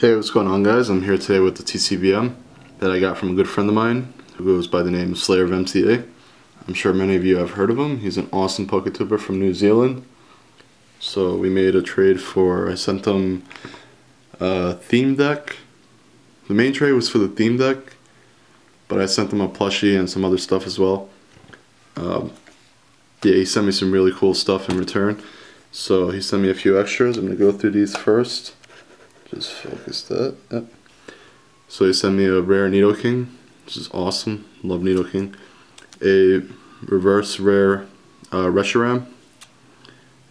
Hey, what's going on guys? I'm here today with the TCBM that I got from a good friend of mine who goes by the name of Slayer of MCA. I'm sure many of you have heard of him. He's an awesome PokeTuber from New Zealand. So we made a trade for, I sent him a theme deck. The main trade was for the theme deck, but I sent him a plushie and some other stuff as well. Um, yeah, he sent me some really cool stuff in return. So he sent me a few extras. I'm going to go through these first. Just focus that. Yep. So he sent me a rare Needle Nidoking, which is awesome. Love Needle Nidoking. A reverse rare uh, Reshiram.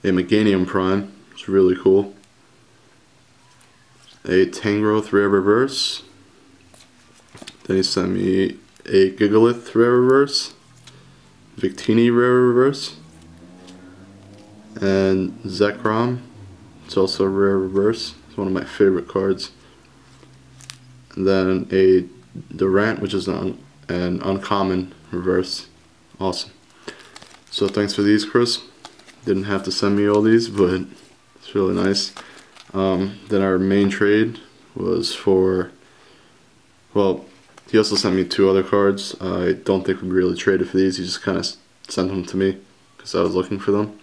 A Meganium Prime, it's really cool. A Tangrowth rare reverse. Then he sent me a Gigalith rare reverse. Victini rare reverse. And Zekrom. It's also a rare reverse one of my favorite cards. And then a Durant, which is an, an uncommon reverse. Awesome. So thanks for these, Chris. Didn't have to send me all these, but it's really nice. Um, then our main trade was for, well, he also sent me two other cards. I don't think we really traded for these. He just kind of sent them to me because I was looking for them.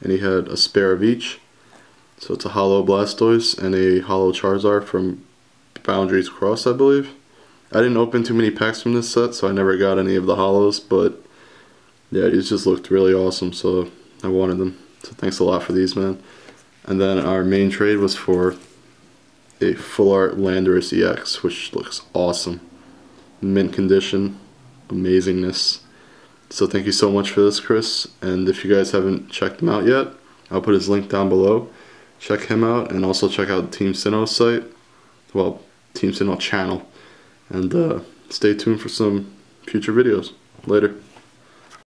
And he had a spare of each. So it's a holo Blastoise and a holo Charizard from Boundaries Cross, I believe. I didn't open too many packs from this set, so I never got any of the holos, but yeah, these just looked really awesome, so I wanted them. So thanks a lot for these, man. And then our main trade was for a Full Art Landorus EX, which looks awesome. Mint condition, amazingness. So thank you so much for this, Chris. And if you guys haven't checked them out yet, I'll put his link down below check him out and also check out Team Sinnoh's site. Well, Team Sinnoh channel. And uh, stay tuned for some future videos. Later.